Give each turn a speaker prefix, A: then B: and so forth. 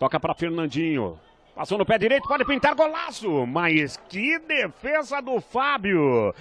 A: Toca para Fernandinho. Passou no pé direito, pode pintar golaço. Mas que defesa do Fábio.